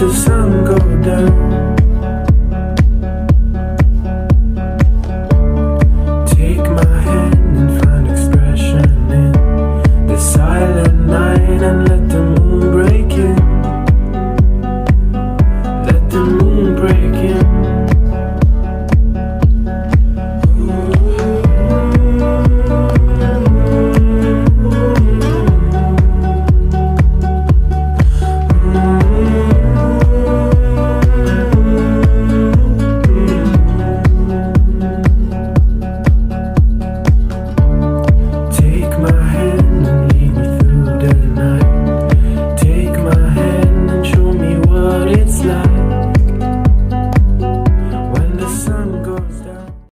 the sun go down.